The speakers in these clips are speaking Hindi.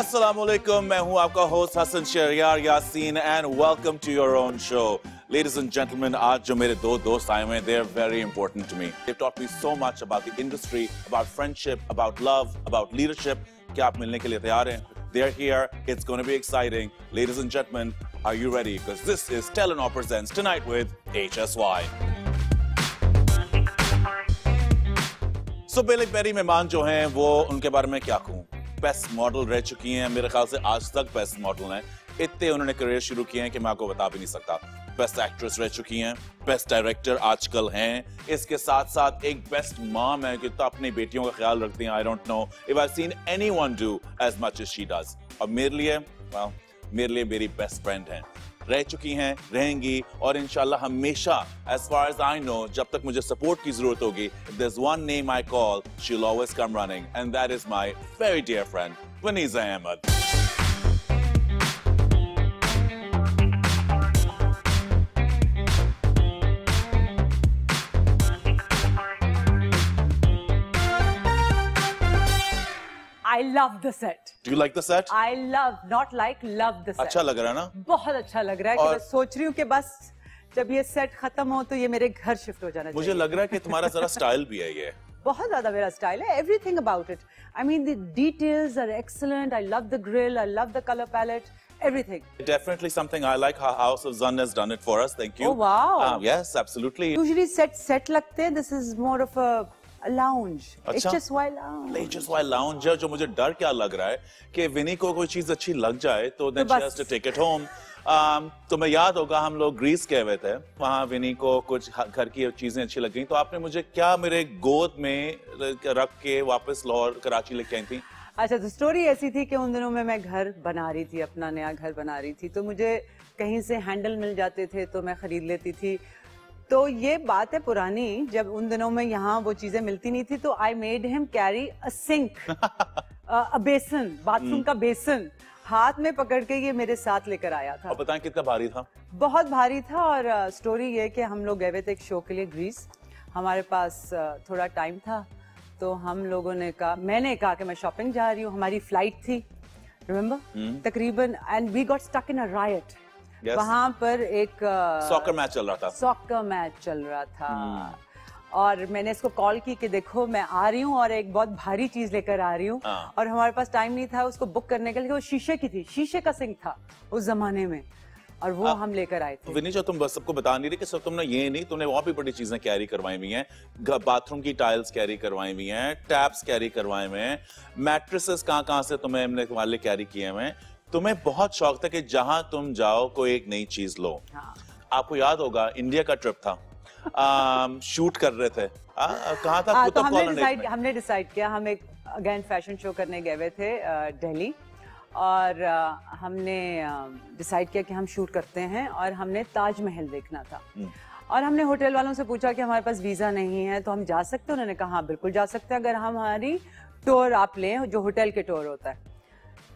अस्सलाम वालेकुम मैं हूं आपका host Hasan Shahriyar Yasin and welcome to your own show Ladies and gentlemen, आज जो मेरे दो दोस्त आए हुए हैं, they are very important to me. They've taught me so much about the industry, about friendship, about love, about leadership. क्या आप मिलने के लिए तैयार हैं? They're here. It's going to be exciting. Ladies and gentlemen, are you ready? Because this is Telenor Presents Tonight with HSY. So Billy Berry मेहमान जो हैं वो उनके बारे में क्या कहूँ Best model रह चुकी हैं। मेरे ख्याल से आज तक बेस्ट मॉडल हैं। इतने उन्होंने करियर शुरू किए हैं कि मैं आपको बता भी नहीं सकता। बेस्ट एक्ट्रेस रह चुकी हैं बेस्ट डायरेक्टर आजकल हैं। इसके साथ साथ एक बेस्ट मॉम है कि तो अपनी बेटियों का ख्याल रखती हैं। I don't know if I seen any one do as much as she does और मेरे लिए well, मेरे लिए मेरी बेस्ट फ्रेंड हैं। रह चुकी हैं, रहेंगी और इंशाल्लाह हमेशा as far as I know जब तक मुझे सपोर्ट की ज़रूरत होगी this one name I call she always come running and that is my very dear friend Vaneeza Ahmad I love the set. Do you like the set I love, not like, love the set. अच्छा लग रहा है ना बहुत अच्छा लग रहा है कि और- मैं सोच रही हूँ कि बस जब ये सेट खत्म हो तो ये मेरे घर शिफ्ट हो जाना मुझे चाहिए लग रहा है कि तुम्हारा जरा स्टाइल भी है ये बहुत ज़्यादा मेरा स्टाइल है everything about it I mean the details are excellent I love the grill I love the colour palette everything Definitely something I like how House of Zun has done it for us. Thank you. Oh, wow. Um, yes, absolutely. Usually set set लगते हैं this is more of a lounge अच्छा। जो मुझे डर क्या लग रहा है कि विनी को कोई चीज़ अच्छी लग जाए तो तो home. Um, तो मैं याद होगा हम लोग ग्रीस गए हुए थे वहाँ विनी को कुछ घर की चीज़ें अच्छी लग गई। तो आपने मुझे क्या मेरे गोद में रख के वापस लाहौर कराची लेके आई थी? अच्छा तो स्टोरी ऐसी थी कि उन दिनों में मैं घर बना रही थी अपना नया घर बना रही थी। तो मुझे कहीं से हैंडल मिल जाते थे तो मैं खरीद लेती थी। तो ये बात है पुरानी जब उन दिनों में यहाँ वो चीज़ें मिलती नहीं थी तो I made him carry a sink a basin bathroom का बेसन हाथ में पकड़ के ये मेरे साथ लेकर आया था। और बताएँ कितना भारी था? बहुत भारी था और स्टोरी ये कि हम लोग गए हुए थे एक शो के लिए ग्रीस हमारे पास थोड़ा टाइम था तो हम लोगों ने कहा मैंने कहा कि मैं शॉपिंग जा रही हूँ हमारी फ़्लाइट थी रिमेम्बर तकरीबन and we got stuck in a riot Yes. वहाँ पर एक सॉकर मैच चल रहा था। सॉकर मैच चल रहा था। और मैंने इसको कॉल की कि देखो मैं आ रही हूँ और एक बहुत भारी चीज़ लेकर आ रही हूँ। हाँ। और हमारे पास टाइम नहीं था उसको बुक करने के लिए वो शीशे की थी। शीशे का सिंक था उस जमाने में। और वो आ, हम लेकर आए थे। विनी जो तुम बस सबको बता नहीं रही कि सब तुमने ये नहीं तुमने और भी बड़ी चीज़ें कैरी करवाई हुई हैं। बाथरूम की टाइल्स कैरी करवाई हुई हैं टैप्स कैरी करवाए हुए हैं। मैट्रेसेस कहाँ कहाँ से तुम्हें हमने लिए कैरी किए हुए हैं। तुम्हें बहुत शौक था कि जहाँ तुम जाओ कोई एक नई चीज़ लो। हाँ। आपको याद होगा इंडिया का ट्रिप था। आम, शूट कर रहे थे। आ, कहाँ था? हाँ, तो हमने डिसाइड हमने डिसाइड किया हम एक अगेन फ़ैशन शो करने गए हुए थे दिल्ली। और अ, हमने डिसाइड किया कि हम शूट करते हैं और हमने ताजमहल देखना था। हम्म। और हमने होटल वालों से पूछा कि हमारे पास वीज़ा नहीं है तो हम जा सकते हैं? उन्होंने कहा हाँ बिल्कुल जा सकते हैं। अगर हम हमारी टूर आप लें जो होटल के टूर होता है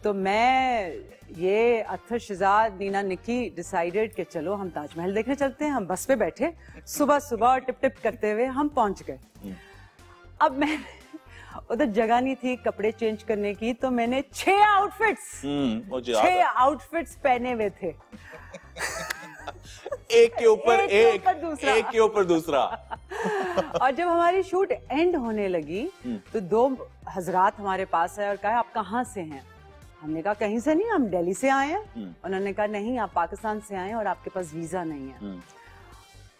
तो मैं ये अथर शहजाद नीना निकी डिसाइडेड कि चलो हम ताजमहल देखने चलते हैं हम बस पे बैठे सुबह सुबह और टिप टिप करते हुए हम पहुँच गए। अब मैं उधर जगह नहीं थी कपड़े चेंज करने की तो मैंने छह आउटफिट्स हम्म, छह आउटफिट्स पहने हुए थे। एक के ऊपर एक के एक ऊपर दूसरा। एक के ऊपर दूसरा। और जब हमारी शूट एंड होने लगी तो दो हजरात हमारे पास आए और कहा आप कहाँ से हैं? हमने कहा कहीं से नहीं हम दिल्ली से आए हैं। उन्होंने कहा नहीं आप पाकिस्तान से आए हैं और आपके पास वीज़ा नहीं है। हम्म।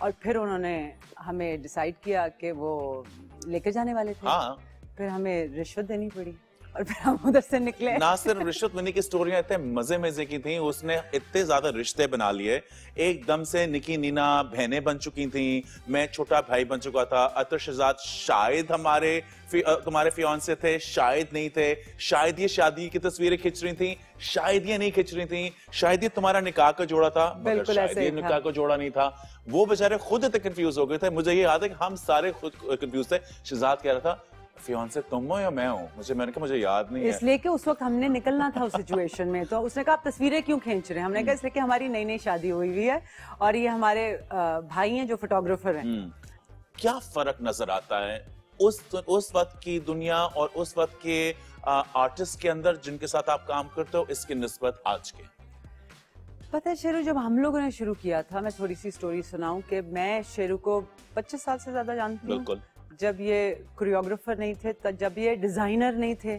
और फिर उन्होंने हमें डिसाइड किया कि वो लेके जाने वाले थे। हाँ। फिर हमें रिश्वत देनी पड़ी। और फिर हम उधर से निकले। ना सिर्फ़ रिश्वत विनी की स्टोरियाँ इतने मज़े मज़े की थी उसने इतने ज़्यादा रिश्ते बना लिए। एकदम से निकी नीना बहनें बन चुकी थी मैं छोटा भाई बन चुका था अतर शहजाद शायद हमारे फि- तुम्हारे फियांसे थे शायद नहीं थे शायद ये शादी की तस्वीरें खिंच रही थी शायद ये नहीं खिंच रही थी शायद ये तुम्हारा निकाह का जोड़ा था मगर शायद ये निकाह का जोड़ा नहीं था। वो बेचारे खुद इतने कंफ्यूज हो गए थे मुझे ये याद है कि हम सारे खुद कंफ्यूज थे। शहजाद कह रहा था फियांसे तुम हो या मैं हूँ? मुझे मैंने कहा मुझे याद नहीं इसलिए कि उस वक्त हमने निकलना था उस सिचुएशन में। तो उसने कहा आप तस्वीरें क्यों खींच रहे हैं? हमने कहा इसलिए कि हमारी नई नई शादी हुई हुई है और ये हमारे भाई हैं जो फोटोग्राफर हैं। हम्म। क्या फ़र्क नज़र आता है उस उस वक्त की दुनिया और उस वक्त के आर्टिस्ट के अंदर जिनके साथ आप काम करते हो इसकी नस्बत आज के? पता है शेरू जब हम लोगों ने शुरू किया था मैं थोड़ी सी स्टोरी सुनाऊं कि मैं शेरू को 25 साल से ज़्यादा जानती हूँ। बिल्कुल। जब ये कोरियोग्राफर नहीं थे तब जब ये डिज़ाइनर नहीं थे।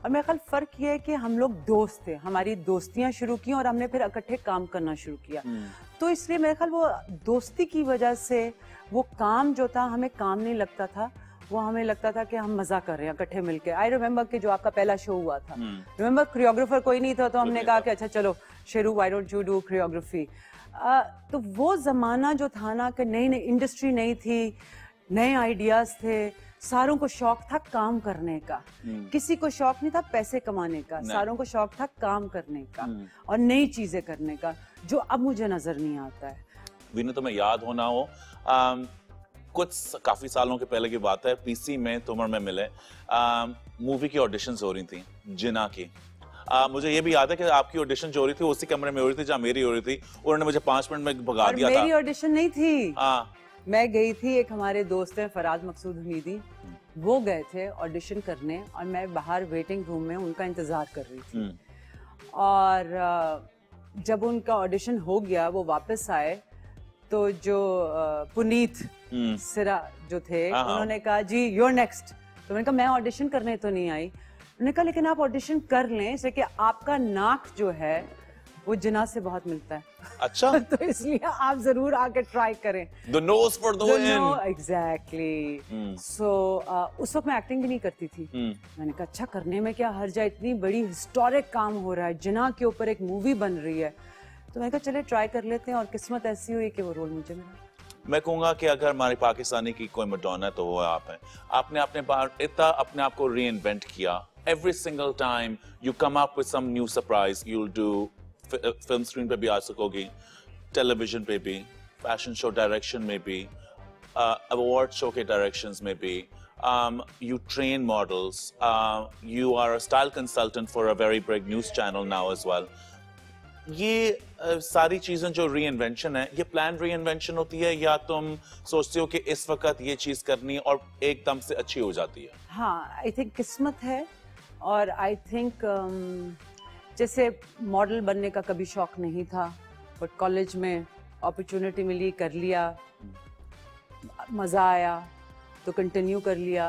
और मेरे ख्याल फ़र्क ये है कि हम लोग दोस्त थे हमारी दोस्तियाँ शुरू की और हमने फिर इकट्ठे काम करना शुरू किया। तो इसलिए मेरे ख्याल वो दोस्ती की वजह से वो काम जो था हमें काम नहीं लगता था। वो हमें लगता था कि हम मज़ा कर रहे हैं इकट्ठे मिलके। आई रिमेम्बर कि जो आपका पहला शो हुआ था। रिमेम्बर कोरियोग्राफर कोई नहीं था तो हमने कहा कि अच्छा चलो Sheru why don't you do choreography तो वो जमाना जो था ना कि नई नई इंडस्ट्री नहीं थी नए आइडियाज़ थे सारों को शौक था काम करने का। किसी को शौक नहीं था पैसे कमाने का सारों को शौक था काम करने का और नई चीज़ें करने का जो अब मुझे नज़र नहीं आता है। विनय तुम्हें याद होना हो आम, कुछ काफ़ी सालों के पहले की बात है पीसी में तुम और मैं मिले मूवी की ऑडिशन हो रही थी जिना की। आ, मुझे ये भी याद है कि आपकी ऑडिशन जो हो रही थी उसी कमरे में हो रही थी जहाँ मेरी हो रही थी उन्होंने मुझे पाँच मिनट में भगा दिया मेरी था ऑडिशन नहीं थी। आ, मैं गई थी एक हमारे दोस्त हैं फराज मकसूद हमीदी। वो गए थे ऑडिशन करने और मैं बाहर वेटिंग रूम में उनका इंतज़ार कर रही थी। हम्म, और जब उनका ऑडिशन हो गया वो वापस आए तो जो पुनीत हम्म, सिरा जो थे हाँ, हाँ। उन्होंने कहा जी योर नेक्स्ट तो मैंने कहा मैं ऑडिशन करने तो नहीं आई. उन्होंने कहा लेकिन आप ऑडिशन कर लें इसलिए कि आपका नाक जो है वो जिना से बहुत मिलता है। अच्छा। तो इसलिए आप ज़रूर आके ट्राई करें। The nose for the exactly. So उस वक्त मैं एक्टिंग भी नहीं करती थी। हम्म, मैंने कहा अच्छा करने में क्या हर्ज इतनी बड़ी हिस्टोरिक काम हो रहा है? जिना के ऊपर एक मूवी बन रही है। तो मैंने कहा चले ट्राई कर लेते हैं और किस्मत ऐसी हुई कि वो रोल मुझे मिला। मैं कहूँगा कि अगर हमारी पाकिस्तानी की कोई मडोना है तो वो आप हैं। आपने अपने बार इतना अपने आप को री इन्वेंट किया। Every single time you come up with some new surprise you will do film screen पे भी आ सकोगी टेलीविज़न पे भी फ़ैशन शो डायरेक्शन में भी अवार्ड शो के डायरेक्शंस में भी. Um, you train models. Uh, you are a style consultant for a very big news channel now as well. ये अ, सारी चीज़ें जो री इन्वेंशन है ये प्लान री इन्वेंशन होती है या तुम सोचते हो कि इस वक्त ये चीज़ करनी और एकदम से अच्छी हो जाती है? हाँ आई थिंक किस्मत है और आई थिंक जैसे मॉडल बनने का कभी शौक नहीं था बट कॉलेज में अपॉर्चुनिटी मिली, कर लिया, मज़ा आया तो कंटिन्यू कर लिया।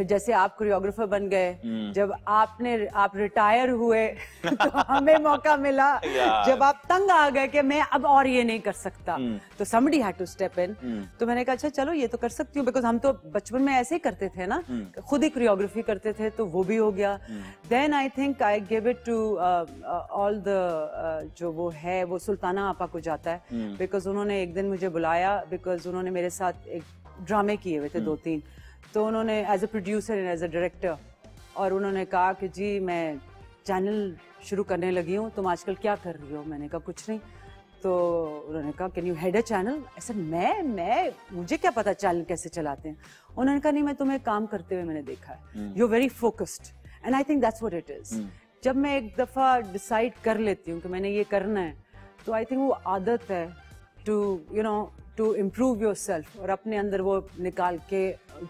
फिर जैसे आप कोरियोग्राफर बन गए जब आपने आप रिटायर हुए तो हमें मौका मिला। यार। जब आप तंग आ गए कि मैं अब और ये नहीं कर सकता तो somebody had to step in तो मैंने कहा अच्छा चलो ये तो कर सकती हूँ बिकॉज़ हम तो बचपन में ऐसे ही करते थे ना खुद ही कोरियोग्राफी करते थे तो वो भी हो गया। Then I think I give it to all the जो वो है वो सुल्ताना आपा को जाता है। बिकॉज़ उन्होंने एक दिन मुझे बुलाया बिकॉज़ उन्होंने मेरे साथ एक ड्रामे किए हुए थे दो तीन तो उन्होंने as a producer and as a director और उन्होंने कहा कि जी मैं चैनल शुरू करने लगी हूँ तुम आजकल क्या कर रही हो? मैंने कहा कुछ नहीं। तो उन्होंने कहा can you head a channel ऐसा मैं मैं मुझे क्या पता चैनल कैसे चलाते हैं? उन्होंने कहा नहीं मैं तुम्हें काम करते हुए मैंने देखा है। You are very focused and I think that's what it is जब मैं एक दफ़ा डिसाइड कर लेती हूँ कि मैंने ये करना है तो आई थिंक वो आदत है to you know to improve yourself और अपने अंदर वो निकाल के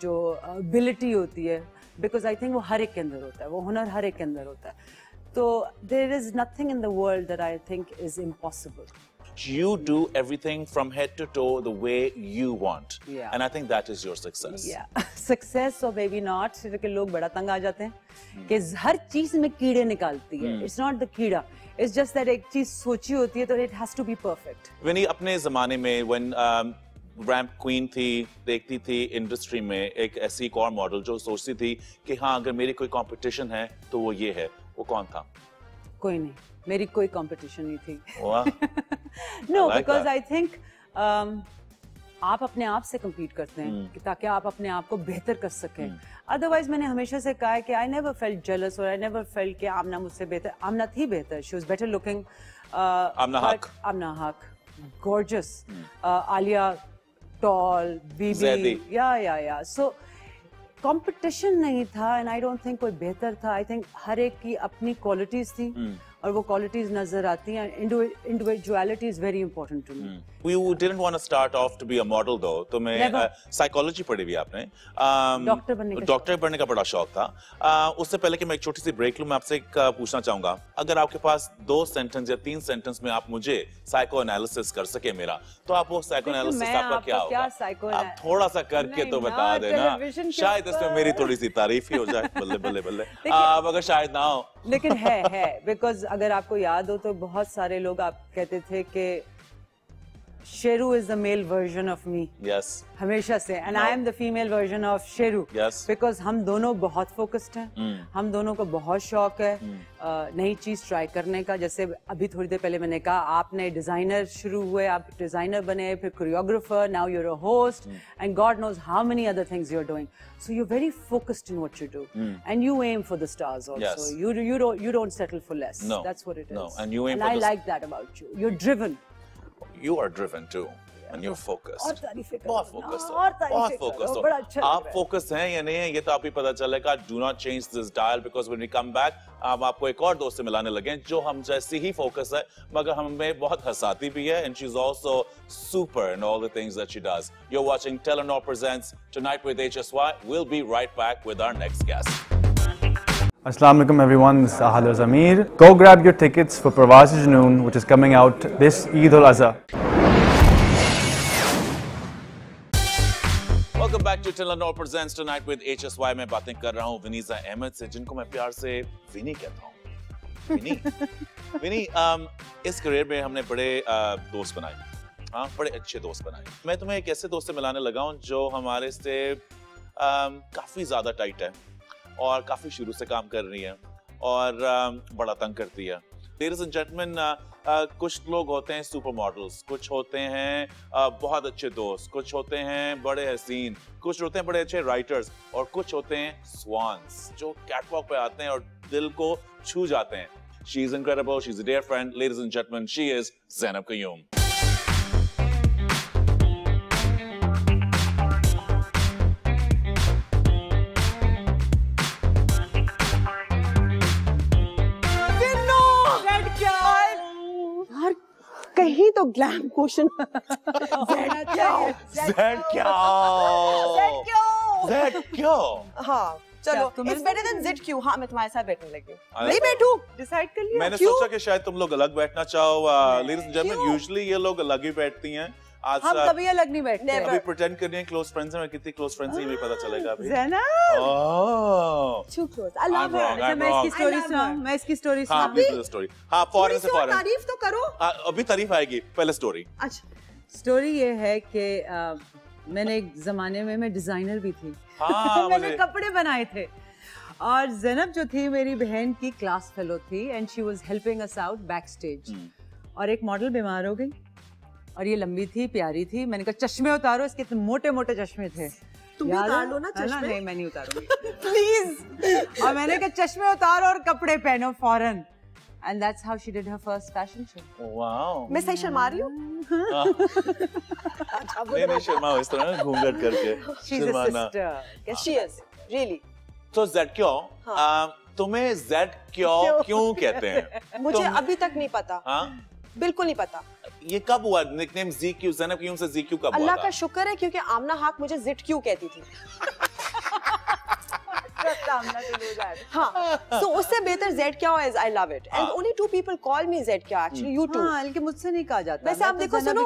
जो एबिलिटी होती है बिकॉज़ आई थिंक वो हर एक के अंदर होता है वो हुनर हर एक के अंदर होता है तो there is nothing in the world that I think is impossible You do everything from head to toe the way you want. Yeah. And I think that is your success. Success और बेबी नॉट कि लोग बड़ा तंग आ जाते हैं कि हर चीज़ में कीड़े निकालती है इट्स नॉट द कीड़ा इट्स जस्ट दैट एक चीज़ सोची होती है तो it has to be perfect Vinnie अपने जमाने में व्हेन रैंप रैम्प क्वीन थी देखती थी इंडस्ट्री में एक ऐसी एक और मॉडल जो सोचती थी कि हाँ अगर मेरी कोई कंपटीशन है तो वो ये है। वो कौन था? कोई नहीं मेरी कोई कंपटीशन नहीं थी। नो बिकॉज़ आई थिंक आप अपने आप से compete करते हैं कि ताकि आप अपने आप को बेहतर कर सकें। अदरवाइज़ मैंने हमेशा से कहा है कि आई नेवर फेल्ट जेलस और आई नेवर फेल्ट कि आमना मुझसे बेहतर आमना थी बेहतर। She was better looking Amna Haq. Amna Haq. Gorgeous Alia toll Zaidi. बीबी या या या। सो कंपटीशन नहीं था एंड आई डोंट थिंक कोई बेहतर था। आई थिंक हर एक की अपनी क्वालिटीज थी। और वो क्वालिटीज नज़र आती हैं individuality is very important to me You didn't want to start off to be a model though. तुम्हें Never. साइकोलॉजी पढ़ी हुई आपने। Um, डॉक्टर बनने का डॉक्टर बनने का बड़ा शौक था। Uh, उससे पहले कि मैं एक छोटी सी ब्रेक लूँ मैं आपसे एक uh, पूछना चाहूँगा। अगर आपके पास दो सेंटेंस या तीन सेंटेंस में आप मुझे साइको एनालिसिस कर सके मेरा तो आप वो साइको एनालिसिस आपका क्या होगा? आप थोड़ा सा करके तो बता देना। शायद इसमें मेरी थोड़ी सी तारीफ़ ही हो जाए। बल्ले बल्ले बल्ले। आप अगर शायद ना हो लेकिन है है बिकॉज़ अगर आपको याद हो तो बहुत सारे लोग आप कहते थे कि Sheru is the male version of me yes हमेशा से. And No. I am the female version of Sheru Yes. Because हम दोनों बहुत फोकस्ड हैं. Hmm. हम दोनों को बहुत शौक है अ, नई चीज़ ट्राई करने का. जैसे अभी थोड़ी देर पहले मैंने कहा आपने डिज़ाइनर शुरू हुए आप डिज़ाइनर बने फिर choreographer now you're a host and God knows how many other things you are doing so you very focused in what you do and you aim for the stars also. Yes. you you don't you don't settle for less. No. that's what it is. No. And you aim and for i the- like that about you you're driven you are driven too and you're focused. और तारीफें करो बहुत ना, फोकस हो और तारीफें बहुत करो, फोकस हो। बड़ा अच्छा लग आप रहा है। फोकस हैं या नहीं है ये तो आप ही पता चलेगा। Do not change this dial because when we come back हम आपको एक और दोस्त से मिलाने लगे हैं, जो हम जैसे ही फोकस है मगर हमें बहुत हंसाती भी है and she is also super in all the things that she does you are watching Telenor presents tonight with HSY we'll be right back with our next guest. Assalamu alaikum everyone, this is Ahad Zamir. Go grab your tickets for Pravaz Junoon, which is coming out this Eid ul Azha. Welcome back to Telenor presents tonight with HSY मैं बातें कर रहा हूँ विनीजा अहमद से जिनको मैं प्यार से विनी कहता हूँ। विनी। विनी um, इस करियर में हमने बड़े uh, दोस्त बनाए। हाँ बड़े अच्छे दोस्त बनाए। मैं तुम्हें एक ऐसे दोस्त से मिलाने लगा हूँ जो हमारे से um, काफ़ी ज़्यादा टाइट है। और काफ़ी शुरू से काम कर रही है और बड़ा तंग करती है। लेडीज़ एंड जेंटलमैन कुछ लोग होते हैं सुपर मॉडल्स कुछ होते हैं बहुत अच्छे दोस्त, कुछ होते हैं बड़े हसीन, कुछ होते हैं बड़े अच्छे राइटर्स और कुछ होते हैं स्वान्स जो कैटवॉक पे आते हैं और दिल को छू जाते हैं। Incredible she is a dear friend ladies and gentleman she is too glam question Z क्या? जेड क्यों? हाँ चलो it's better than Z Q? हाँ मैं तुम्हारे साथ बैठने लगी नहीं बैठू। डिसाइड कर लिया। मैंने सोचा कि शायद तुम लोग अलग बैठना चाहो लेडीज़ एंड जेंटलमैन यूजुअली ये लोग अलग ही बैठती हैं। आज हम कभी अलग नहीं बैठते। अभी प्रिटेंड कर रही हैं क्लोज फ्रेंड्स हैं कितनी क्लोज फ्रेंड्स हैं ये भी पता चलेगा अभी। Zainab oh too close I love her अच्छा मैं इसकी स्टोरी सुनाऊं मैं इसकी स्टोरी हाँ सुनाऊं प्लीज़ स्टोरी हाँ फॉरन से फॉरन तारीफ़ तो करो। अभी तारीफ़ आएगी पहले स्टोरी अच्छा स्टोरी ये है कि मैंने एक जमाने में मैं डिज़ाइनर भी थी। हाँ मैंने कपड़े बनाए थे। और जैनब जो थी मेरी बहन की क्लास फेलो थी and she was helping us out backstage और एक मॉडल बीमार हो गई। और ये लंबी थी प्यारी थी। मैंने कहा चश्मे उतारो इसके इतने मोटे मोटे चश्मे थे। तुम भी उतार लो ना है चश्मे। नहीं मैं नहीं उतारूँगी। प्लीज़ और मैंने कहा चश्मे उतारो और कपड़े पहनो फ़ौरन। And that's how she did her first fashion show wow मैं सही शर्मा रही हूँ? नहीं नहीं शर्मा इस तरह घूंघट करके। She is शर्माना sister she is really Z क्यों? हाँ। तुम्हें जेड क्यों क्यों? क्यों कहते हैं? मुझे अभी तक नहीं पता। हाँ? बिल्कुल नहीं पता। ये कब हुआ? Nickname G Q Zainab Qayyum से जी क्यू कब अल्लाह का शुक्र है क्योंकि आमना हाक मुझे जिट क्यू कहती थी। हाँ उससे बेहतर जेड क्या is I love it and. Only two people call me Z क्या एक्चुअली यू टू हाँ लेकिन मुझसे नहीं कहा जाता। वैसे आप तो देखो सुनो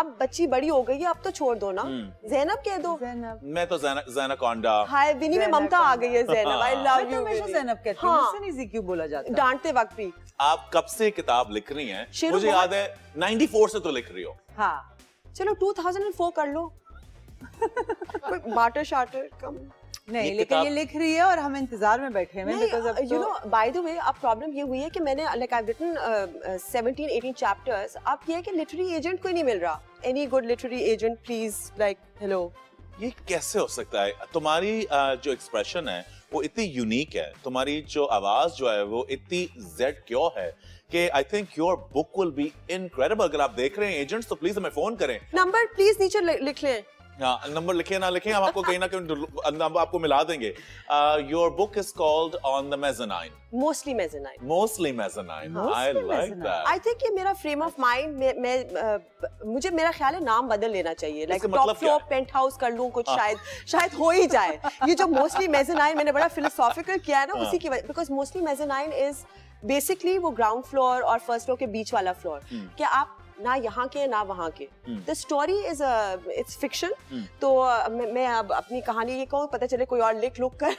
अब बच्ची बड़ी हो गई है अब तो छोड़ दो ना। हम्म। जैनब कह दो। ज़ैनब मैं तो जैनाकोंडा हाय विनी में ममता आ गई है जैनब आई लव यू हमेशा ज़ैनब कहती हूँ हाँ। मुझसे नहीं जीक्यू बोला जाता? डांटते वक्त भी। आप कब से किताब लिख रही हैं? मुझे याद है 94 से तो लिख रही हो। हाँ। चलो 2004 कर लो। कोई बाटर शाटर कम। नहीं ये लेकिन किताब- ये लिख रही है और हम इंतज़ार में बैठे हैं यू तो नो बाय द वे अब प्रॉब्लम ये हुई है कि मैंने लाइक आई रिटन 17 18 चैप्टर्स अब ये है कि लिटरेरी एजेंट कोई नहीं मिल रहा. Any good literary agent please like hello ये कैसे हो सकता है? तुम्हारी अ, जो एक्सप्रेशन है वो इतनी यूनिक है. तुम्हारी जो आवाज़ जो है वो इतनी जेड क्यों है कि I think your book will be incredible अगर आप देख रहे हैं एजेंट्स तो प्लीज़ हमें फ़ोन करें। नंबर प्लीज़ नीचे लिख लें। नंबर लिखे ना लिखे हम आपको कहीं ना कहीं हम आपको मिला देंगे। Your book is called on the mezzanine mostly mezzanine mostly mezzanine I like. That I think ये मेरा फ्रेम ऑफ़ माइंड मैं, मुझे मेरा ख्याल है नाम बदल लेना चाहिए। Like top floor penthouse कर लूँ कुछ शायद शायद हो ही जाए। ये जो मोस्टली मेजनाइन मैंने बड़ा फिलोसॉफिकल किया है ना हाँ। उसी की वजह because mostly mezzanine is basically वो ग्राउंड फ्लोर और फ़र्स्ट फ्लोर के बीच वाला फ्लोर हम्म। कि आप ना यहाँ के ना वहाँ के। हम्म। The story is it's fiction hmm. तो uh, मैं, मैं अब अपनी कहानी ये कहूँ पता चले कोई और लिख लुक कर।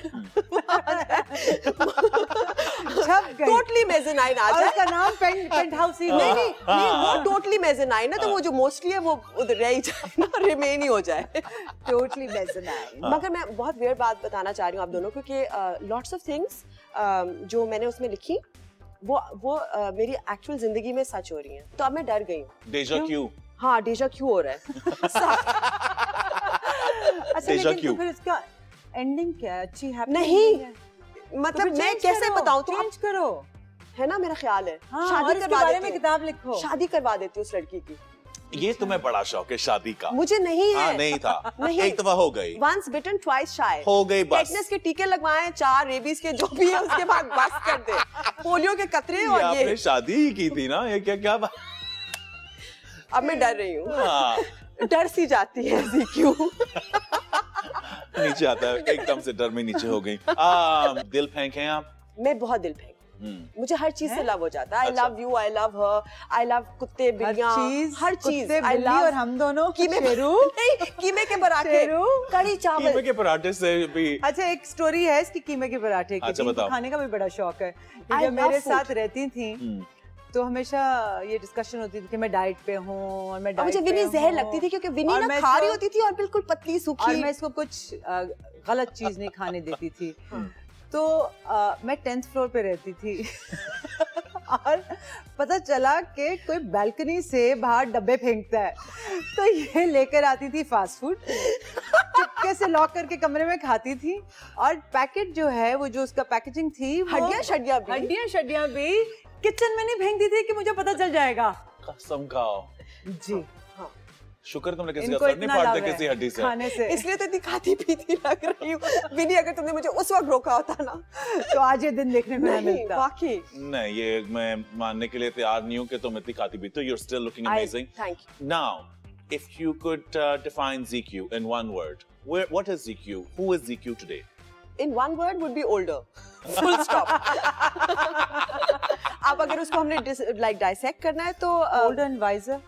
टोटली मेजनाइन आ जाए। उसका नाम पेंट पेंट हाउस ही। नहीं नहीं हाँ, वो हाँ। टोटली मेजनाइन है। तो वो जो मोस्टली है वो उधर रह ही जाए रिमेन ही हो जाए। टोटली मेजनाइन मगर मैं बहुत वेयर बात बताना चाह रही हूँ आप दोनों को कि लॉट्स ऑफ़ थिंग्स जो मैंने उसमें लिखी वो वो आ, मेरी एक्चुअल ज़िंदगी में सच हो रही है। तो अब मैं डर गई हूँ। डेजा क्यों? हाँ डेजा क्यों हो रहा है। अच्छा लेकिन तो फिर इसका एंडिंग क्या है? अच्छी है। नहीं, मतलब मैं कैसे बताऊँ? तुम चेंज करो। है ना मेरा ख्याल है। हाँ, शादी करवा बारे देती में किताब लिखो। शादी करवा देती हूँ उस लड़की की। ये तुम्हें बड़ा शौक है शादी का। मुझे नहीं हाँ है। नहीं था। नहीं। एक दफ़ा हो गई। वंस बिटन ट्वाइस शाय हो गई बस। टेटनस के टीके लगवाएँ चार रेबीज के जो भी है उसके बाद बस कर दे। पोलियो के कतरे ये और आपने ये शादी ही की थी ना? ये क्या क्या बात? अब मैं डर रही हूँ। हाँ, डर सी जाती है क्यों? नीचे आता है एकदम से डर में नीचे हो गई। आ, दिल फेंके आप? मैं बहुत दिल फेंक मुझे हर चीज़ से लव हो जाता है। आई अच्छा। Love you I love her I love कुत्ते हर बिल्लियाँ चीज़ हर चीज़। आई लव और हम दोनों। कीमे शेरू। नहीं कीमे के पराठे। शेरू। कड़ी कीमे चावल के पराठे से भी। अच्छा एक स्टोरी है इसकी कीमे के पराठे की। अच्छा, खाने का भी बड़ा शौक है। जब मेरे साथ रहती थी हम्म, तो हमेशा ये डिस्कशन होती थी कि मैं डाइट पे हूँ और मैं डाइट मुझे विनी जहर लगती थी क्योंकि विनी ना खा रही होती थी और बिल्कुल पतली सूखी। और मैं इसको कुछ गलत चीज़ नहीं खाने देती थी। हम्म। तो अ, मैं टेंथ फ्लोर पे रहती थी। और पता चला कि कोई बालकनी से बाहर डब्बे फेंकता है। तो ये लेकर आती थी फास्ट फ़ूड चुपके से लॉक करके कमरे में खाती थी। और पैकेट जो है वो जो उसका पैकेजिंग थी हड्डियाँ शड्डियाँ भी। हड्डियाँ शड्डियाँ भी। किचन में नहीं फेंकती थी कि मुझे पता चल जाएगा। कसम खाओ। जी। शुक्र तुमने किसी का सर नहीं फाड़ते किसी हड्डी से। खाने से। इसलिए तो इतनी खाती पीती लग रही हूँ। विनी अगर तुमने मुझे उस वक्त रोका होता ना। तो आज ये दिन देखने को नहीं नहीं मिलता। वाकई नहीं ये मैं मानने के लिए तैयार नहीं हूँ कि तुम इतनी खाती भी तो you're still looking amazing thank you if you could uh, define ZQ in one word where what is ZQ who is ZQ today? In one word would be older full stop अब अगर उसको हमने लाइक डाइसेक्ट करना है तो old and wiser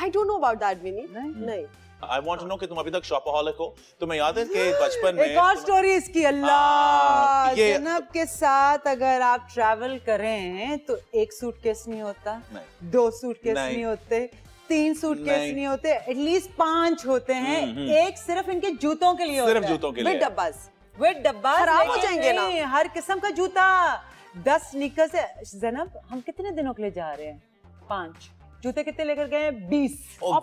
I don't know about that Vinnie नहीं। I want to know कि तुम अभी तक शॉपaholic हो। तुम्हें याद है कि बचपन में एक और स्टोरी इसकी हाँ, अल्लाह ये- जैनब के साथ अगर आप ट्रैवल करें तो एक सूटकेस नहीं होता नहीं। दो सूटकेस नहीं। नहीं होते तीन सूटकेस नहीं। नहीं होते एटलीस्ट पाँच होते हैं। हम्म, हम्म। एक सिर्फ़ इनके जूतों के लिए होता सिर्फ़ है। जूतों के लिए। डब्बास विद डब्बा खराब हो जाएँगे ना। हर किस्म का जूता। दस स्नीकर से जैनब हम कितने दिनों के लिए जा रहे हैं? पाँच। जूते कितने लेकर गए हैं? बीस। ओ,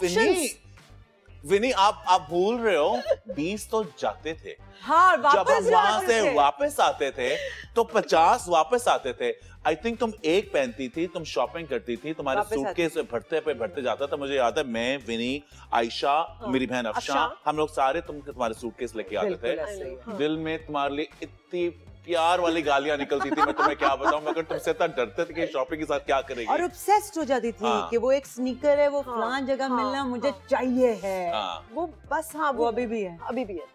विनी आप आप भूल रहे हो बीस तो जाते थे। हाँ जब हम वहाँ से वापस आते थे तो पचास वापस आते थे। आई थिंक तुम एक पहनती थी तुम शॉपिंग करती थी तुम्हारे सूटकेस भरते पे भरते जाता था। मुझे याद है मैं विनी आयशा हाँ, मेरी बहन अफशा। हम लोग सारे तुम तुम्हारे सूटकेस लेके आते थे। दिल में तुम्हारे लिए इतनी प्यार वाली गालियाँ निकलती थी मैं तुम्हें क्या बताऊँ? मगर तुमसे इतना डरते थे कि शॉपिंग के साथ क्या करेगी? और ऑब्सेस्ड हो जाती थी हाँ। कि वो एक स्नीकर है वो हाँ, जगह हाँ, मिलना मुझे हाँ। चाहिए है। हाँ। वो बस हाँ वो अभी भी है। अभी भी है।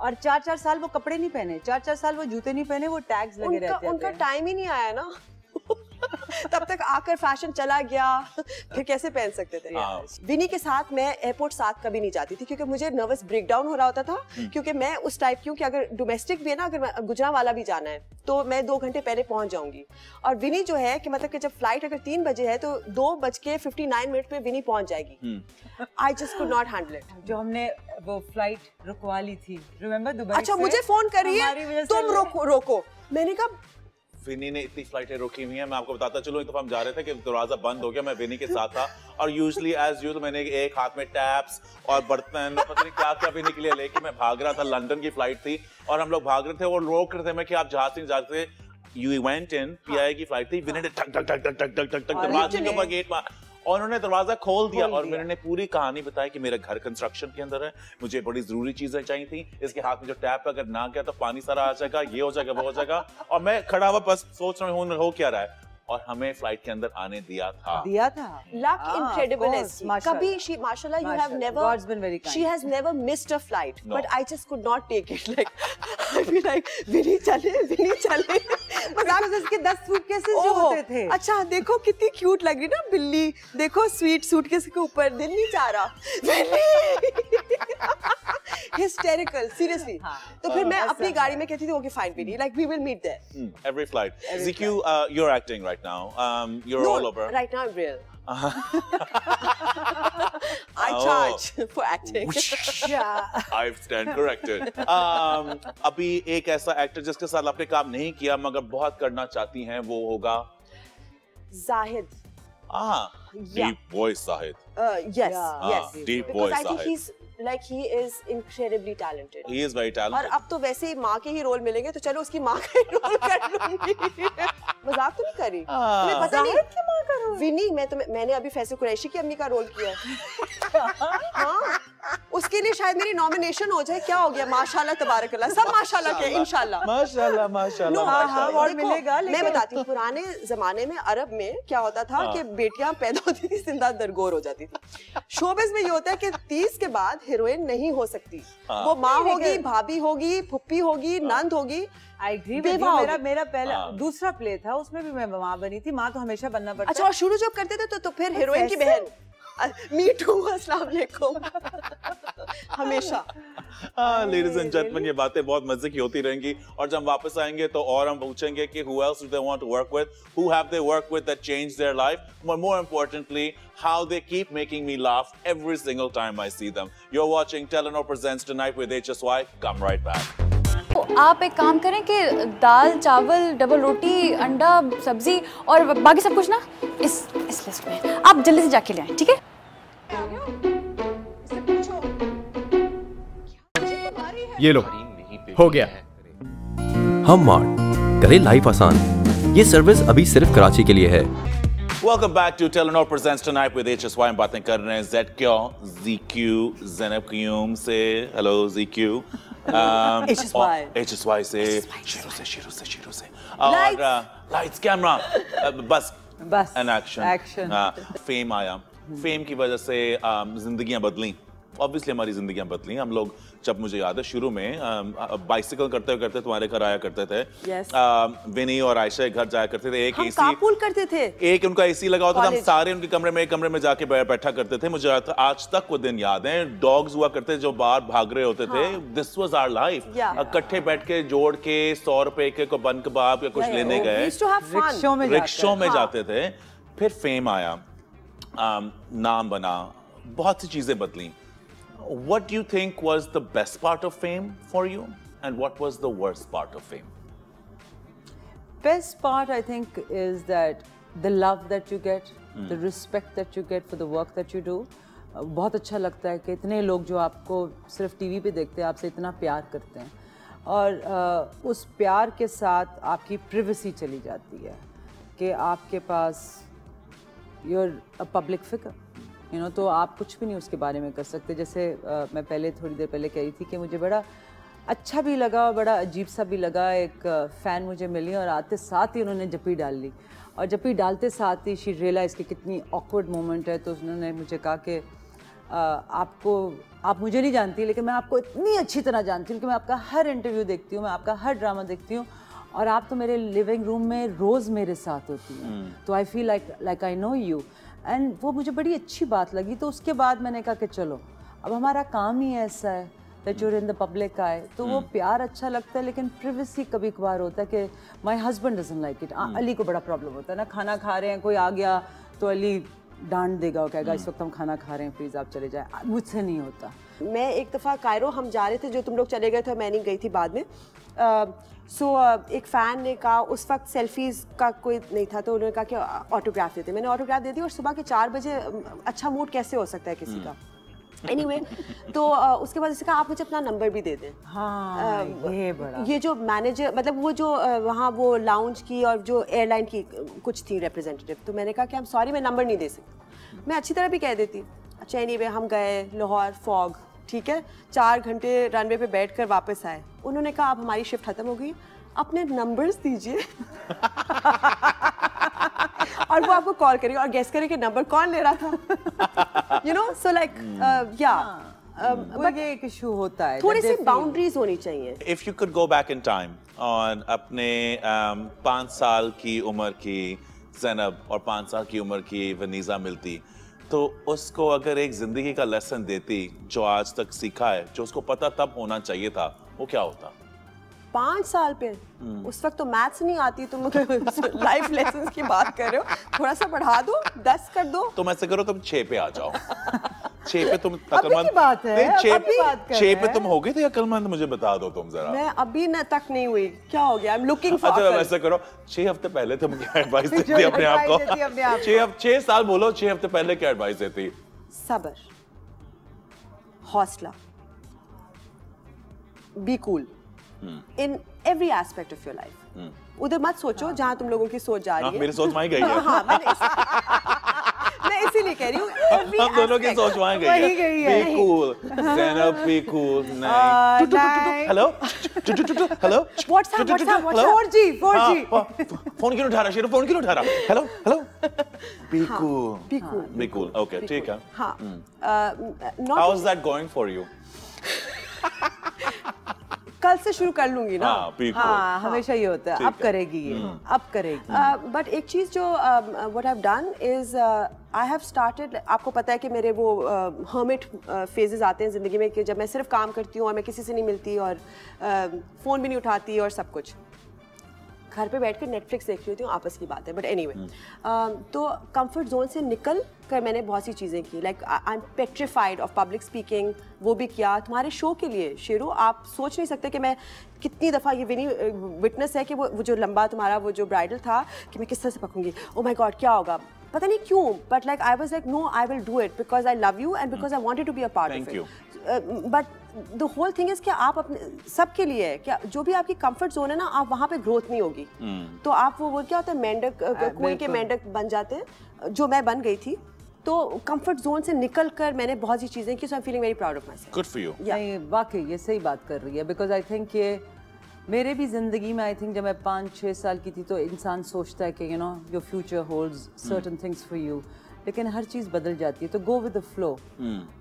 और चार चार साल वो कपड़े नहीं पहने चार चार साल वो जूते नहीं पहने वो टैग्स लगे रहते हैं उनका टाइम ही नहीं आया ना। तब तक आकर फ़ैशन चला गया फिर कैसे पहन सकते थे हाँ। विनी के साथ मैं एयरपोर्ट साथ कभी नहीं जाती थी क्योंकि मुझे नर्वस ब्रेकडाउन हो रहा होता था हम्म। क्योंकि मैं उस टाइप की हूँ कि अगर डोमेस्टिक भी है ना अगर गुजरा वाला भी जाना है तो मैं दो घंटे पहले पहुँच जाऊँगी और विनी जो है कि मतलब कि जब फ़्लाइट अगर तीन बजे है तो दो बज के फिफ्टी नाइन मिनट पे विनी पहुँच जाएगी। I just could not handle it जो हमने वो फ़्लाइट रुकवा ली थी रिमेम्बर दुबई अच्छा से? मुझे फ़ोन करिए तुम रोको रोको मैंने कहा विनी ने इतनी फ्लाइटें रोकी हुई हैं। मैं आपको बताता चलूँ एक दफ़ा हम जा रहे थे कि दरवाज़ा बंद हो गया मैं विनी के साथ था। और यूजली एज यू तो मैंने एक हाथ में टैप्स और बर्तन पता नहीं क्या क्या विनी के लिए लेके मैं भाग रहा था। लंदन की फ़्लाइट थी और हम लोग भाग रहे थे और रोक रहे थे मैं कि आप जहाज़ से जाते यू इवेंट इन पीआई की फ़्लाइट थी विनी ने टक टक टक टक टक टक टक टक दरवाजे के टक ऊपर गेट मार और उन्होंने दरवाज़ा खोल दिया और मैंने पूरी कहानी बताई कि मेरा घर कंस्ट्रक्शन के अंदर है मुझे बड़ी ज़रूरी चीज़ें चाहिए थी इसके हाथ में जो टैप अगर ना गया तो पानी सारा आ जाएगा ये हो जाएगा वो हो जाएगा। और मैं खड़ा हुआ बस सोच रहा हूँ हो क्या रहा है? और हमें फ़्लाइट के अंदर आने दिया था। दिया था। लक इनक्रेडिबल कभी शी माशाल्लाह you have never God's been very kind she has never missed a flight but I just could not take it like I be like Vinnie चले विनी चले. मज़ाक में उसके 10 सूटकेसेस जो होते थे। अच्छा देखो कितनी क्यूट लग रही ना बिल्ली। देखो स्वीट सूट के ऊपर दिल नहीं चाह रहा। हिस्टेरिकल सीरियसली तो फिर मैं अपनी गाड़ी में कहती थी okay fine we like we will meet there every flight GQ you are acting right now. Um, you're no, all over. right now i'm real i Oh. charge for acting yeah. I stand corrected. Um, अभी एक ऐसा एक्टर जिसके साथ आपने काम नहीं किया मगर बहुत करना चाहती हैं वो होगा Zahid. ah Yeah. deep voice Sahid. Uh, yes, Yeah. yes. Ah, deep Because voice I think Zahid. he's like he is incredibly talented. He is very और अब तो वैसे ही माँ के ही रोल मिलेंगे तो चलो उसकी माँ का ही रोल कर लूँगी मज़ाक तो नहीं करी हाँ। तुम्हें पता नहीं कि माँ का रोल? विनी मैं तो मैंने अभी फैसल कुरैशी की अम्मी का रोल किया है हाँ उसके लिए शायद मेरी नॉमिनेशन हो जाए। क्या हो गया? माशाल्लाह तबारकल्लाह। सब माशाल्लाह के इंशाल्लाह। माशाल्लाह माशाल्लाह No, हाँ, हाँ, मिलेगा, मैं बताती हूँ पुराने जमाने में अरब में क्या होता था हाँ। कि बेटियाँ पैदा होती थी ज़िंदा दरगोर हो जाती थी। शोबिस में ये होता है कि तीस के बाद हीरोइन नहीं हो सकती। वो माँ होगी भाभी होगी फुप्पी होगी नंद होगी आई एग्री मेरा मेरा पहला। दूसरा प्ले था उसमें भी मैं माँ बनी थी। माँ तो हमेशा बनना पड़ता अच्छा और शुरू जब करते थे तो, तो फिर हीरोइन की बहन। हमेशा। होती रहेंगी। और जब वापस आएँगे तो और हम पूछेंगे work with who more more how they keep making me laugh every single time I see them you are watching Telenor presents tonight आप एक काम करें कि दाल चावल डबल रोटी अंडा सब्ज़ी और बाकी सब कुछ ना इस इस लिस्ट में। आप जल्दी से जाके ले आए ठीक है? ये लो हो गया। हम मार्ट करे लाइफ आसान। ये सर्विस अभी सिर्फ़ कराची के लिए है। Welcome back to Telenor presents tonight with HSY हम बातें कर रहे हैं Z क्यों? ZQ जैनब क्यूम से। Hello ZQ HSY. से। शुरू से. शुरू से शुरू से। और लाइट्स कैमरा बस. बस. And action action. फेम आया। फेम की वजह से um, जिंदगियाँ बदली। ऑब्वियसली हमारी जिंदगियाँ बदली। हम लोग जब मुझे याद है शुरू में बाइसिकल करते हुए करते तुम्हारे घर आया करते थे। Yes. विनी और आयशा के घर जाया करते थे। एक एसी करते थे। एक उनका एसी लगा होता था। हम सारे उनके कमरे में एक कमरे में जाके बैठा करते थे। मुझे याद- आज तक वो दिन याद है। डॉग्स हुआ करते जो बाहर भाग रहे होते थे। This was our life. इकट्ठे बैठ के जोड़ के सौ रुपए के को बन कबाब या कुछ लेने गए. रिक्शों में जाते हैं। थे। फिर फेम आया। नाम बना। बहुत सी चीज़ें बदली। what do you think was the best part of fame for you and what was the worst part of fame best part i think is that the love that you get the respect that you get for the work that you do Uh, बहुत अच्छा लगता है कि इतने लोग जो आपको सिर्फ टीवी पे देखते हैं आपसे इतना प्यार करते हैं और uh, उस प्यार के साथ आपकी प्रिवेसी चली जाती है कि आपके पास you're a public figure you know तो आप कुछ भी नहीं उसके बारे में कर सकते। जैसे अ, मैं पहले थोड़ी देर पहले कह रही थी कि मुझे बड़ा अच्छा भी लगा और बड़ा अजीब सा भी लगा। एक फ़ैन मुझे मिली और आते साथ ही उन्होंने जपी डाल ली। और जपी डालते साथ ही शी रियलाइज़ कि कितनी ऑकवर्ड मोमेंट है। तो उन्होंने मुझे कहा कि आपको आप मुझे नहीं जानती लेकिन मैं आपको इतनी अच्छी तरह जानती हूँ कि मैं आपका हर इंटरव्यू देखती हूँ मैं आपका हर ड्रामा देखती हूँ और आप तो मेरे लिविंग रूम में रोज़ मेरे साथ होती हैं। तो I feel like like I know you and वो मुझे बड़ी अच्छी बात लगी तो उसके बाद मैंने कहा कि चलो अब हमारा काम ही ऐसा है that you're in the public आए तो वो प्यार अच्छा लगता है लेकिन प्रिवेसी कभी कभार होता है कि my husband doesn't like it Ali को बड़ा प्रॉब्लम होता है ना खाना खा रहे हैं कोई आ गया तो अली डांट देगा और कहेगा इस वक्त हम खाना खा रहे हैं प्लीज़ आप चले जाए. मुझसे नहीं होता। मैं एक दफ़ा कायरो हम जा रहे थे जो तुम लोग चले गए थे मैं नहीं गई थी बाद में। सो so, एक फ़ैन ने कहा उस वक्त सेल्फीज़ का कोई नहीं था तो उन्होंने कहा कि ऑटोग्राफ देते मैंने ऑटोग्राफ दे दी और सुबह के चार बजे अच्छा मूड कैसे हो सकता है किसी का? एनी एनीवे तो अ, उसके बाद इसने कहा आप मुझे अपना नंबर भी दे दें। हाँ ये बड़ा। ये जो मैनेजर मतलब वो जो वहाँ वो लाउंज की और जो एयरलाइन की कुछ थी रिप्रेजेंटेटिव तो मैंने कहा कि हम सॉरी मैं नंबर नहीं दे सकती। मैं अच्छी तरह भी कह देती। अच्छा एनी हम गए लाहौर फॉग ठीक है? चार घंटे रनवे पे बैठ कर वापस आए। उन्होंने कहा अब हमारी शिफ्ट खत्म हो गई अपने नंबर्स दीजिए। और वो आपको कॉल करेगा और गेस करें कि नंबर कौन ले रहा था। यू नो सो लाइक या वो ये एक इशू होता है थोड़ी सी बाउंड्रीज होनी चाहिए। If you could go back in time और अपने um, पाँच साल की उम्र की जैनब और पाँच साल की उम्र की वनीजा मिलती तो उसको अगर एक ज़िंदगी का लेसन देती, जो आज तक सीखा है, जो उसको पता तब होना चाहिए था, वो क्या होता? पाँच साल पे। उस वक्त तो मैथ्स नहीं आती तुम लाइफ लेसन की बात कर रहे हो। थोड़ा सा बढ़ा दो दस कर दो। तो मैं से करो तुम छह पे आ जाओ। छह पे तुम की बात है, छह पे तुम हो गए थे अकलमंद मुझे बता दो तुम जरा। मैं अभी न तक नहीं हुई। क्या हो गया? आई एम लुकिंग फॉर अच्छा वैसे करो छह हफ़्ते पहले तुम क्या एडवाइस देती अपने आप को। छह हफ- छह साल बोलो छह हफ़्ते पहले क्या एडवाइस देती? सबर हौसला be cool in every aspect of your life उधर मत सोचो जहाँ तुम लोगों की सोच जा हाँ, रही है। मेरी सोच वहीं गई है। हाँ मैंने मैं इसीलिए कह रही हूँ हम दोनों की सोच वहीं गई वहीं गई है। बी कूल बी कूल नहीं। नहीं। Hello hello WhatsApp, WhatsApp. 4G, 4G. हाँ, फ़ोन क्यों उठा रहा? शेरू फ़ोन क्यों उठा रहा? Hello hello be cool Be cool. Be cool okay ठीक है। हाँ how is that going for you कल से शुरू कर लूँगी ना। हाँ हाँ हमेशा ये होता है। अब करेगी ये। अब करेगी। बट एक चीज़ जो what I done is I have started आपको पता है कि मेरे वो हर्मिट फेजेस आते हैं ज़िंदगी में कि जब मैं सिर्फ़ काम करती हूँ और मैं किसी से नहीं मिलती और फ़ोन भी नहीं उठाती और सब कुछ। घर पे बैठ कर नेटफ्लिक्स देख रही होती हूँ आपस की बात है बट एनी तो कंफर्ट जोन से निकल कर मैंने बहुत सी चीज़ें की like I am petrified of public speaking वो भी किया। तुम्हारे शो के लिए शेरू आप सोच नहीं सकते कि मैं कितनी दफ़ा ये विनी विटनेस है कि वो वो जो लंबा तुम्हारा वो जो ब्राइडल था कि मैं किस तरह से पकूँगी। ओ माय गॉड क्या होगा? पता नहीं क्यों but like I was like no I will do it because I love you and because I wanted to be a part of Thank you. It but the whole thing is कि आप अपने सबके लिए है क्या जो भी आपकी कंफर्ट जोन है ना आप वहाँ पे ग्रोथ नहीं होगी। तो आप वो वो क्या होता है मेंढक कुएँ के मेंढक बन जाते हैं जो मैं बन गई थी तो कंफर्ट जोन से निकल कर मैंने बहुत सी चीज़ें की so I feeling very proud of myself good for you वाकई ये सही बात कर रही है बिकॉज़ आई थिंक ये मेरे भी ज़िंदगी में आई थिंक जब मैं पाँच छः साल की थी तो इंसान सोचता है कि you know your future holds certain things for you लेकिन हर चीज़ बदल जाती है। तो गो विद द फ्लो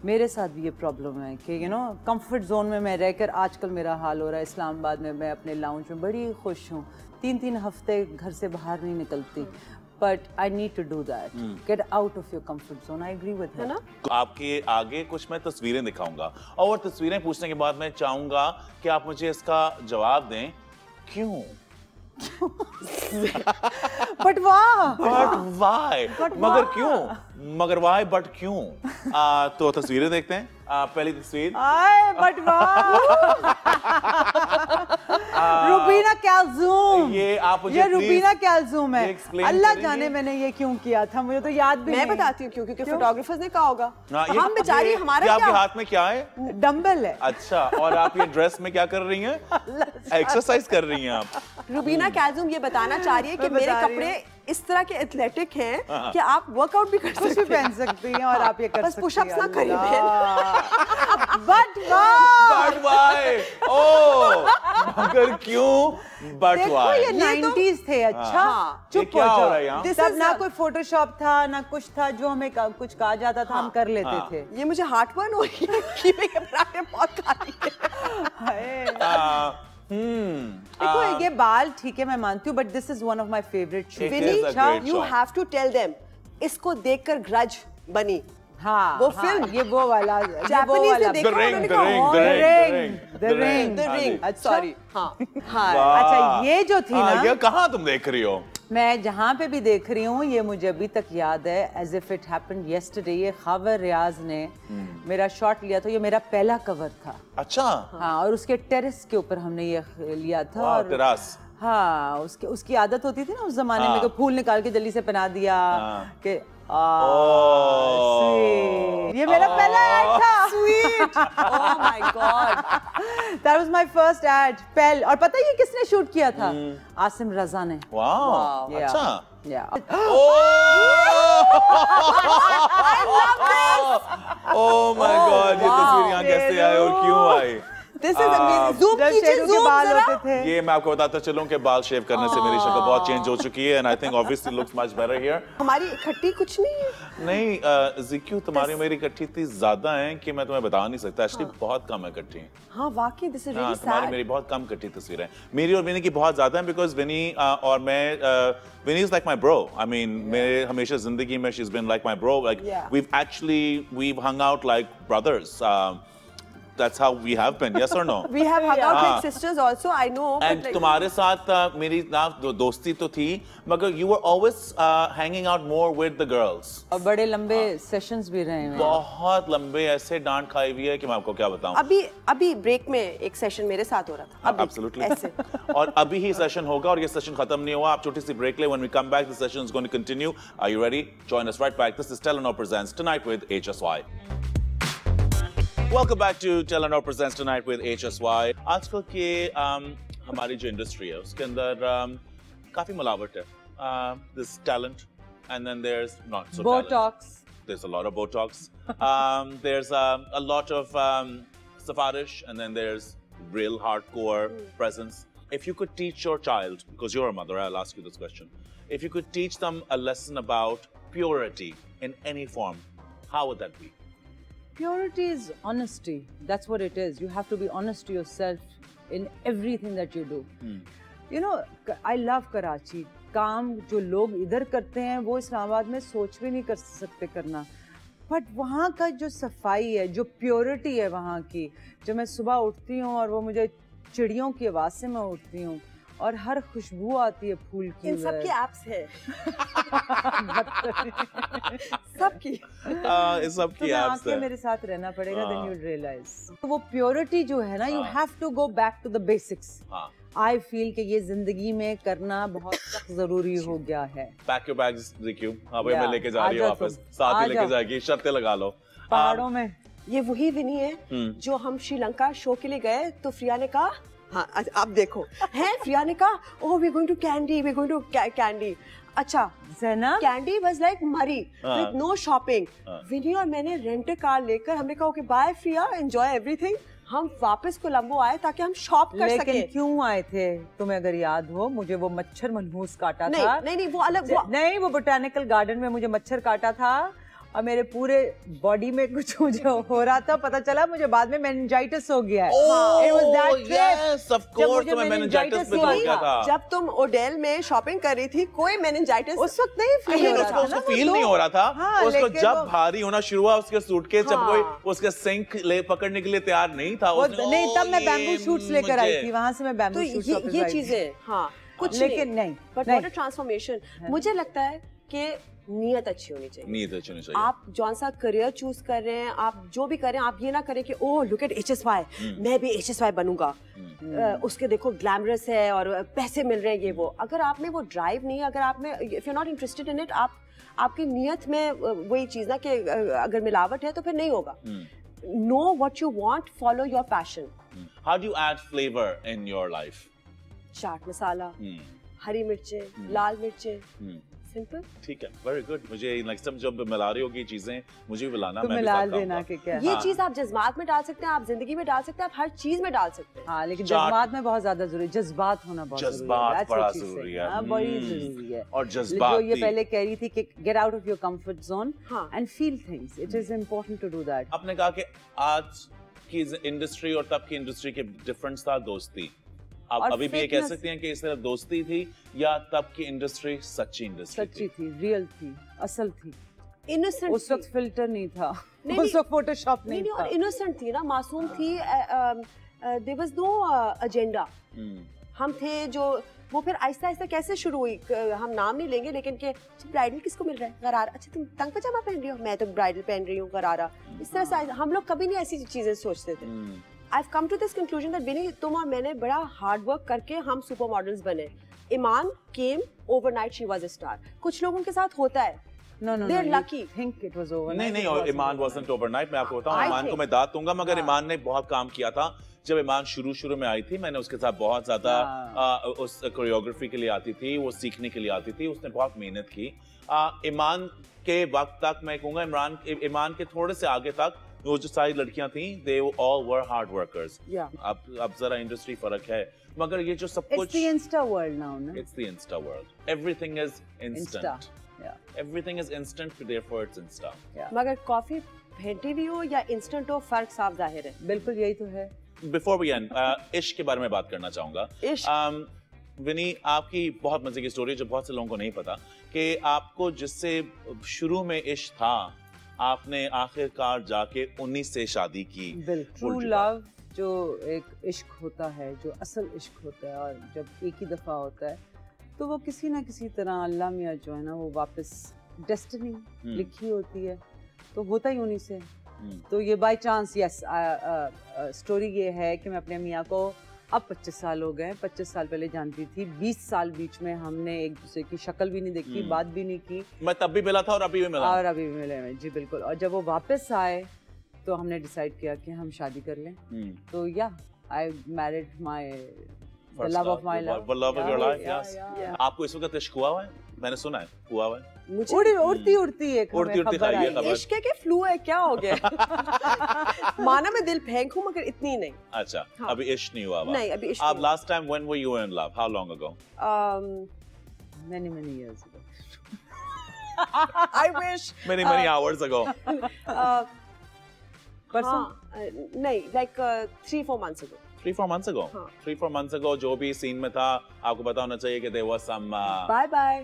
मेरे साथ भी ये प्रॉब्लम है कि यू नो कंफर्ट जोन में मैं रहकर आजकल मेरा हाल हो रहा है। इस्लामाबाद में मैं अपने लाउंज में बड़ी खुश हूँ। तीन तीन हफ़्ते घर से बाहर नहीं निकलती। But I need to do that get out of your comfort zone I agree with है ना? आपके आगे कुछ मैं तस्वीरें दिखाऊँगा। और तस्वीरें पूछने के बाद मैं चाहूँगा कि आप मुझे इसका जवाब दें। क्यों? बट वाह बट मगर क्यों? मगर वाई बट क्यों? आ, तो तस्वीरें देखते हैं। आ, पहली तस्वीर। आए बट वाह रुबीना कैल्जूम ये आप मुझे ये रुबीना कैल्जूम है? अल्लाह जाने मैंने ये क्यों किया था मुझे तो याद भी मैं नहीं। बताती हूँ क्यों क्योंकि फोटोग्राफर्स ने कहा होगा। हम बेचारी ये- हमारा आपके हाथ में क्या है? डम्बल है। अच्छा और आप ये ड्रेस में क्या कर रही हैं? एक्सरसाइज कर रही हैं आप। रुबीना कैल्जुम ये बताना चाह रही है कि मेरे कपड़े इस तरह के एथलेटिक हैं कि आप वर्कआउट भी कर कुछ भी सकते पहन हैं। सकती हैं और आप ये कर बस सकती ना हैं। करें बट बट वाई ओ मगर क्यों? बट देखो ये 90s थे अच्छा? हाँ। चुप हो हो जाओ। रहा है तब ना कोई फोटोशॉप था ना कुछ था जो हमें का- कुछ कहा जाता था हम कर लेते हाँ। थे। ये मुझे हार्ट बर्न हो रही है कि मैं ये पराठे बहुत खा रही है। देखो आ, ये बाल ठीक है मैं मानती हूँ but this is one of my favourite great you have to tell them इसको देखकर ग्रज बनी हाँ वो हाँ, फ़िल्म। ये वो वाला ये वो वाला ने देखा, ring, the ring, the ring, द "Oh, the The ring, ring, the the ring, ring. the हाँ ring जी। अच्छा। सॉरी हाँ हाँ अच्छा ये जो थी हाँ, ना ये कहाँ तुम देख रही हो मैं जहाँ पे भी देख रही हूँ ये मुझे अभी तक याद है as if it happened yesterday ये खबर रियाज ने हम्म। मेरा शॉट लिया था ये मेरा पहला कवर था अच्छा हाँ और उसके टेरेस के ऊपर हमने ये लिया था और टेरास। हाँ उसके उसकी आदत होती थी ना उस जमाने हाँ। में कि फूल निकाल के जल्दी से पहना दिया हाँ। कि sweet. ये मेरा पहला था. Oh my God. That was my first ad. Pell. और पता है ये किसने शूट किया था आसिम रजा ने Wow. wow. Yeah. अच्छा Yeah. Oh my God. ये तस्वीर यहाँ कैसे आई और क्यों आई This is amazing. Zoom जब कीजिए, बाल जरा. ये मैं आपको बताता चलूँ कि बाल शेव करने से मेरी शक्ल बहुत चेंज हो चुकी है and I think obviously looks much better here हमारी इकट्ठी कुछ नहीं है। नहीं जिक्यू तुम्हारी मेरी इकट्ठी इतनी ज़्यादा है कि मैं तुम्हें बता नहीं सकता। एक्चुअली बहुत कम है इकट्ठी हाँ। वाकई दिस इज़ हाँ रियली तुम्हारी सैड मेरी बहुत कम इकट्ठी तस्वीरें मेरी और विनी की बहुत ज़्यादा है बिकॉज़ विनी और मैं Vinnie is like my bro I mean मेरे हमेशा ज़िंदगी में she is been like my bro like. We've actually we've hung out like brothers that's how we have been yes or no? We have hung out हाँ. like sisters also. I know. but and like- तुम्हारे साथ uh, मेरी ना दो, दोस्ती तो थी मगर you were always hanging out more with the girls और बड़े लंबे सेशंस भी रहे हैं। बहुत लंबे ऐसे डांट खाई हुई है कि मैं आपको क्या बताऊँ? अभी अभी ब्रेक में एक सेशन मेरे साथ हो रहा था। अभी एब्सोल्युटली ऐसे। और अभी ही सेशन होगा और ये सेशन खत्म नहीं हुआ। आप छोटी सी ब्रेक ले। When we come back the session is going to continue are you ready join us right back this is Telenor presents tonight with HSY Welcome back to Telenor presents tonight with HSY आजकल के um, हमारी जो इंडस्ट्री है उसके अंदर um, काफी मिलावट है uh, this talent and then there's not so talent. Botox there's a lot of Botox. um, there's um, a lot of um, Safarish, and then there's real hardcore presence. If you could teach your child, because you're a mother, I'll ask you this question. If you could teach them a lesson about purity in any form, how would that be? Purity is honesty. That's what it is. You have to be honest to yourself in everything that you do. Hmm. You know, I love Karachi. काम जो लोग इधर करते हैं वो इस्लामाबाद में सोच भी नहीं कर सकते करना बट वहाँ का जो सफ़ाई है जो प्योरिटी है वहाँ की जब मैं सुबह उठती हूँ और वो मुझे चिड़ियों की आवाज़ से मैं उठती हूँ और हर खुशबू आती है फूल की इन सब की एप्स है सबकी Uh, इस सब की आके है। मेरे साथ रहना पड़ेगा देन। यू रियलाइज़ वो प्योरिटी जो है ना you. Have to go back to the basics हाँ. आई फील कि ये ज़िंदगी में करना बहुत सख्त ज़रूरी हो गया है Pack your bags, DQ. हाँ भाई मैं लेके जा रही हूँ वापस साथ ही लेके जाएगी शर्तें लगा लो पहाड़ों में ये वही विनी है हम्म। जो हम श्रीलंका शो के लिए गए तो फ्रिया ने कहा हाँ आप देखो। है फ्रिया ने कहा ओह we going to Kandy we going to Kandy अच्छा जैना? कैंडी वाज लाइक मरी। With no shopping. विनी और मैंने रेंट कार लेकर हमने कहा okay bye Frieha enjoy everything हम वापस कोलंबो आए ताकि हम शॉप कर लेकिन सके। क्यों आए थे? तुम्हें अगर याद हो मुझे वो मच्छर मनहूस काटा नहीं था। नहीं नहीं वो अलग वो नहीं वो बोटानिकल गार्डन में मुझे मच्छर काटा था। और मेरे पूरे बॉडी में कुछ मुझे हो रहा था पता चला मुझे बाद में मेनिंजाइटिस हो गया है। Oh, जब हो तुम ओडेल में शॉपिंग कर रही थी कोई मेनिंजाइटिस उस वक्त नहीं फील हो उसको था उसको फील नहीं हो रहा था। हाँ, उसको जब भारी होना शुरू हुआ उसके सूटकेस जब हाँ। कोई उसके सिंक ले पकड़ने के लिए तैयार नहीं था नहीं तब मैं बैम्बू शूट्स लेकर आई थी वहाँ से मैं बैम्बू तो ये। चीज़ें हाँ। कुछ लेकिन नहीं, बट। ट्रांसफॉर्मेशन मुझे लगता है कि नीयत अच्छी होनी चाहिए। नींद अच्छी होनी चाहिए। आप जौन सा करियर चूज़ कर रहे हैं आप जो भी करें आप ये ना करें कि ओह look at H S Y मैं भी एच एस वाई बनूँगा। अ, उसके देखो ग्लैमरस है और पैसे मिल रहे हैं ये वो। अगर आप में वो ड्राइव नहीं है अगर आप में if you not interested in it आप आपकी नीयत में वही चीज़ ना कि अगर मिलावट है तो फिर नहीं होगा। No what you want follow your passion how do you add flavor in your life? Chaat masala Hmm. हरी मिर्चें लाल मिर्चें. सिंपल ठीक है वेरी गुड मुझे नेक्स्ट टाइम जब मिला रही होगी चीज़ें मुझे भी बुलाना तो मैं मिला देना। कि क्या? ये हाँ। चीज़ आप जज्बात में डाल सकते हैं आप ज़िंदगी में डाल सकते हैं आप हर चीज़ में डाल सकते हैं। हाँ लेकिन जज्बात में बहुत ज़्यादा ज़रूरी जज्बात होना बहुत जज्बात है बड़ा ज़रूरी है। हाँ, बड़ी हम्म। ज़रूरी है। और जो जज्बात। ये पहले कह रही थी कि get out of your comfort zone हाँ। And feel things it is important to do that आपने कहा कि आज की इंडस्ट्री और तब की इंडस्ट्री के डिफरेंस था दोस्ती। आप अभी भी ये कह सकते हैं कि इस तरह दोस्ती थी या तब की इंडस्ट्री सच्ची इंडस्ट्री सच्ची थी रियल थी असल थी। इनोसेंट उस वक्त फ़िल्टर नहीं था। नहीं, उस वक्त फोटोशॉप नहीं नहीं नहीं और था। इनोसेंट थी ना मासूम थी देयर वाज नो एजेंडा हम थे जो वो फिर आहिस्ता आहिस्ता कैसे शुरू हुई? हम नाम नहीं लेंगे लेकिन के ब्राइडल किसको मिल रहा है? गरारा। अच्छा तुम तंग पजामा पहन रही हो? मैं तो ब्राइडल पहन रही हूँ गरारा। इस तरह से हम लोग कभी नहीं ऐसी चीज़ें सोचते थे। I come to this conclusion that Vinnie तुम और मैंने बड़ा हार्ड वर्क करके हम सुपर मॉडल्स बने Iman came overnight she was a star कुछ लोगों के साथ होता है No, no, They're no. lucky. Think it was over. नहीं नहीं और ईमान वाजंट ओवरनाइट मैं आपको बताऊँ ईमान को मैं दाद दूँगा मगर हाँ। ईमान ने बहुत काम किया था जब ईमान शुरू शुरू में आई थी मैंने उसके साथ बहुत ज़्यादा हाँ। उस कोरियोग्राफी के लिए आती थी वो सीखने के लिए आती थी उसने बहुत मेहनत की ईमान के वक्त तक मैं कहूँगा इमरान ईमान के थोड़े से आगे तक वो जो सारी लड़कियाँ थी they all were hard workers अब अब जरा इंडस्ट्री फ़र्क है। मगर ये जो सब कुछ Insta world now, no? It's the insta world everything is instant. Everything is instant therefore it's insta मगर कॉफ़ी फेंटी हुई हो या इंस्टेंट हो फ़र्क साफ़ ज़ाहिर है। बिल्कुल यही तो है। बिफोर वी एंड इश्क के बारे में बात करना चाहूँगा। इश्क। um, विनी आपकी बहुत मज़े की स्टोरी है जो बहुत से लोगों को नहीं पता कि आपको जिससे शुरू में इश्क था आपने आखिरकार जाके 19 से शादी की ट्रू लव जो एक इश्क होता है जो असल इश्क होता है और जब एक ही दफ़ा होता है तो वो किसी ना किसी तरह अल्लाह मियाँ जो है ना वो वापस डेस्टिनी हम्म। लिखी होती है। तो होता ही उन्हीं से। हम्म, तो ये बाय चांस यस स्टोरी ये है कि मैं अपने मियाँ को अब 25 साल हो गए 25 साल पहले जानती थी। 20 साल बीच में हमने एक दूसरे की शक्ल भी नहीं देखी हम्म। बात भी नहीं की। मैं तब भी मिला था और अभी भी मिला। और अभी भी मिले हैं, जी बिल्कुल। और जब वो वापस आए तो हमने डिसाइड किया कि हम शादी कर लें। हम्म, तो या I married my love of my love love of your yeah. आपको इस वक्त इश्क हुआ है? मैंने सुना है हुआ हुआ है। उड़ी उड़ती उड़ती एक उड़ती उड़ती खबर खाइए आई। खबर। इश्क है कि फ्लू है क्या हो गया? माना मैं दिल फेंक हूँ मगर इतनी नहीं। अच्छा हाँ। अभी इश्क नहीं हुआ हुआ नहीं अभी इश्क आप last time when were you in love how long ago um, many many years ago. I wish many many hours ago uh, परसों हाँ, uh, नहीं like three four months ago three four months ago. Three four months ago जो भी सीन में था आपको पता होना चाहिए कि there was some bye bye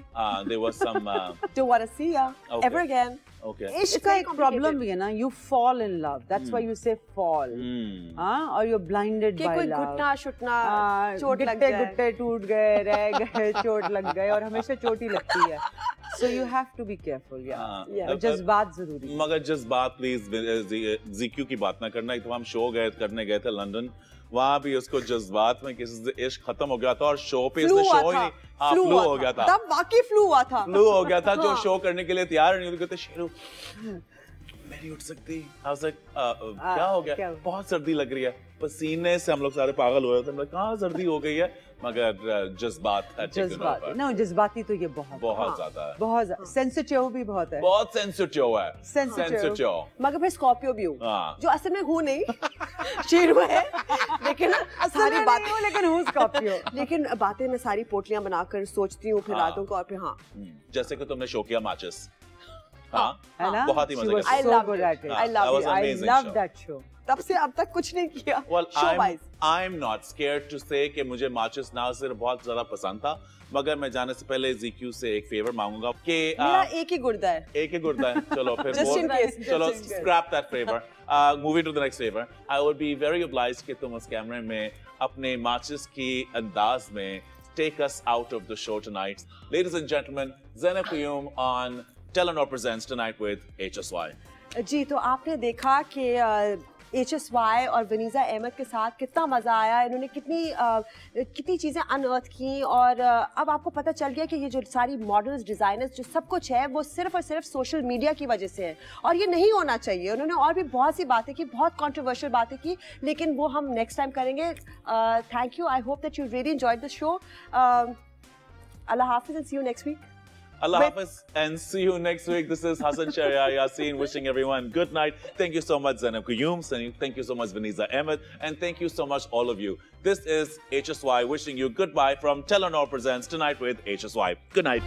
there was some don't want to see या Okay. एवर अगेन ओके इश्क का एक प्रॉब्लम भी है ना you fall in love that's why you say fall Hmm. हाँ और यू ब्लाइंडेड कि बाय कोई घुटना शुटना हाँ, चोट लग गिट्टे जाए। गुट्टे टूट गए रह गए चोट लग गए और हमेशा चोट ही लगती है। So you have to be careful या जज्बात ज़रूरी है। मगर जज्बात प्लीज़ जीक्यू की बात ना करना। एक तो हम शो गए करने गए थे लंदन वहाँ भी उसको जज्बात में किसी से इश्क खत्म हो गया था और शो पे फ्लू इसने शो ही नहीं। हाँ फ्लू फ्लू हो गया था। तब वाकई फ्लू हुआ था। फ्लू हो गया था जो हाँ। शो करने के लिए तैयार नहीं होते शेरू मैं नहीं उठ सकती। Was like, "Uh, uh, आ, क्या हो गया? क्या बहुत सर्दी लग रही है। पसीने से हम लोग सारे पागल हो रहे थे। हम लोग, कहाँ सर्दी हो गई है। मगर जज्बात जज्बात। नो जज्बाती तो ये बहुत बहुत ज़्यादा है। बहुत सेंसिटिव भी बहुत है। बहुत सेंसिटिव है। सेंसिटिव मगर फिर स्कॉर्पियो भी हूँ। हाँ। जो असल में हूँ नहीं शेरू है लेकिन सारी मैं बात हूँ, लेकिन हूँ स्कॉर्पियो लेकिन बातें मैं सारी पोटलियाँ बनाकर सोचती हूँ फिर हाँ। रातों को और फिर हाँ। हम्म, जैसे कि तुमने शो किया माचिस। हाँ। हाँ, मुझे माचिस नाजर बहुत ज़्यादा पसंद था मगर मैं जाने से पहले जी से एक फेवर मांगूँगा एक ही गुर्दा है। एक ही गुर्दा है। चलो फिर चलो scrap that favour moving to the next favour I would be very oblige कि तुम उस कैमरे में अपने माचिस की अंदाज में take us out of the show tonight ladies and gentleman जेनेफियम on Telenor presents tonight with HSY ji तो आपने देखा कि एच एस वाई और वनीज़ा अहमद के साथ कितना मज़ा आया। इन्होंने कितनी अ, कितनी चीज़ें अनअर्थ की और अ, अब आपको पता चल गया कि ये जो सारी मॉडल्स डिज़ाइनर्स जो सब कुछ है वो सिर्फ़ और सिर्फ़ सोशल मीडिया की वजह से है और ये नहीं होना चाहिए। उन्होंने और भी बहुत सी बातें की बहुत कॉन्ट्रोवर्शियल बातें की लेकिन वो हम नेक्स्ट टाइम करेंगे। Thank you I hope that you really enjoy the show Allah Hafiz and see you next week Allah Wait. Hafiz and see you next week. This is Hassan Sharia Yasin wishing everyone good night. Thank you so much, Zainab Qayyum. Thank you so much, Vaniza Ahmed. And thank you so much, all of you. This is HSY wishing you goodbye from Telenor Presents Tonight with HSY. Good night.